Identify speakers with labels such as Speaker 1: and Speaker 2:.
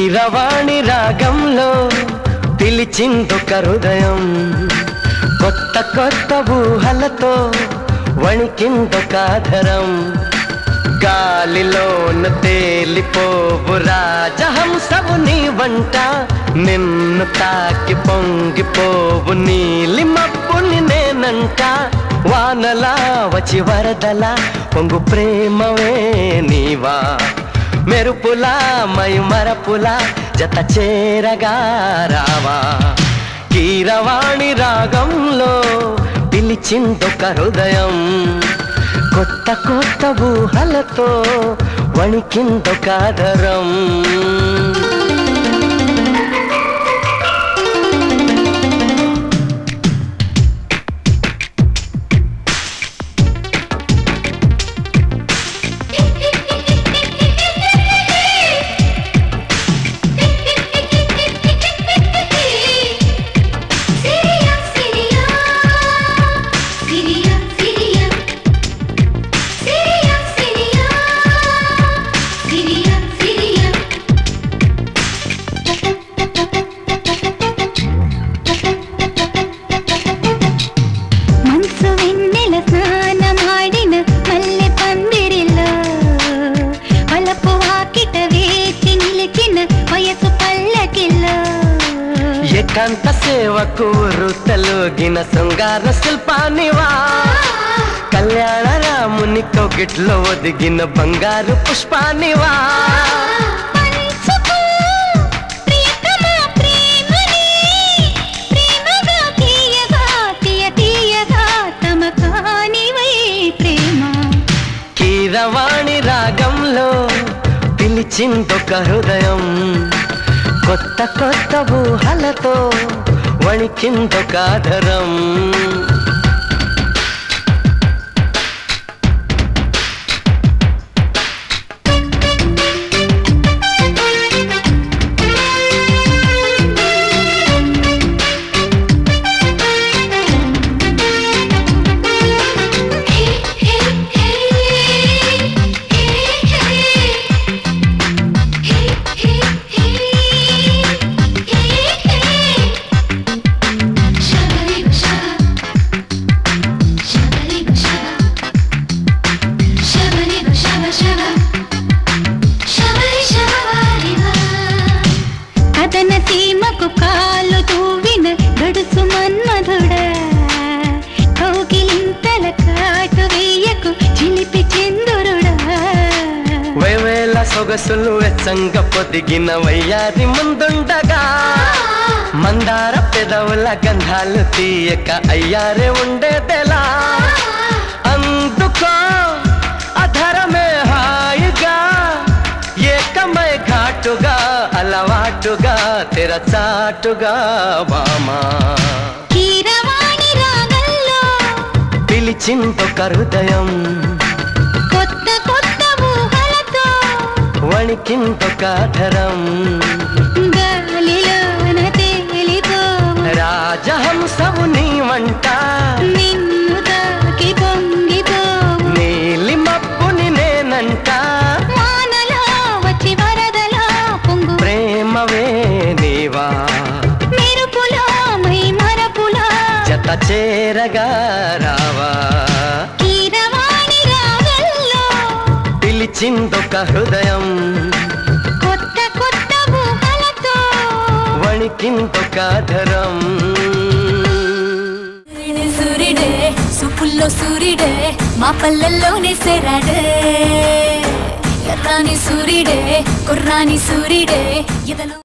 Speaker 1: వీరవాణి రాగంలో పిలిచిందొక హృదయం. కొత్త కొత్త ఊహలతో వణికిందొక ఆధరం. గాలిలోన తేలిపోవు రాజహంసవు నీ వంట. నిన్ను తాకి పొంగిపోవు నీలి మబ్బుని నేనంట. వానలా వచ్చి వరదలా పొంగు ప్రేమవే నీవా. మెరుపులా మై మరపులా జత చేరగా రావా. కీరవాణి రాగంలో పిలిచిందొక హృదయం. కొత్త కొత్త ఊహలతో వణికిందొక ఆదరం. దేవకూరు తలోగిన శృంగార శిల్పానివా. కళ్యాణ రాముని కొగిట్లో ఒదిగిన బంగారు పుష్పానివా. కీరవాణి రాగంలో పిలిచిందొక హృదయం కొత్త కొత్త ఊహలతో వణికింత
Speaker 2: కథన తీమకు కాలు తూవిన గడుసు మన్మధుడ. కౌగిలింతల కాటు వేయకు చిలిపి చందురుడా.
Speaker 1: వేవేల సొగసులు వెచ్చంగ పొదిగిన వయ్యారి ముందుండగా మందార పెదవుల గంధాలు తీయక అయ్యారే ఉండేదెలా? అందుకో అధరమే హాయిగా ఏకమై ఘాటుగా అలవాటుగా తెరచాటుగా బామా పిలిచిందొక హృదయం
Speaker 2: కొత్త కొత్త ఊహలతో
Speaker 1: వణికిందొక ధరం జత చేరగా రావా పిలిచిందొక హృదయం.
Speaker 2: కొత్త కొత్త
Speaker 1: వణికిందొక ధరం
Speaker 3: సూర్యుడే సుపుల్లో సూర్యుడే మా పల్లెల్లోనే సేరాడే ఎర్రాని సూర్యుడే కుర్రాని సూర్యుడే ఎదలో